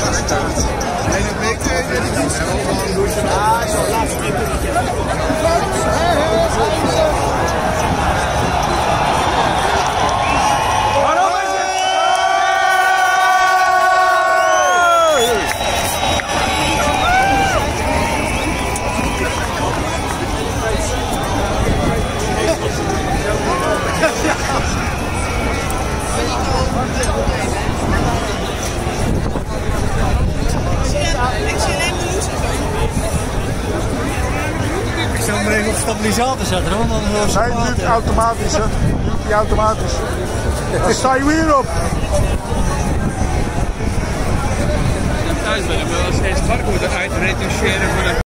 Bastante. Ainda bem que even op stabilisator zetten, hoor. Dan Nee, het doet automatisch, hè. Doet hij automatisch. Dan sta je weer op. thuis ben ik wel steeds varken moeten uitretoucheren voor de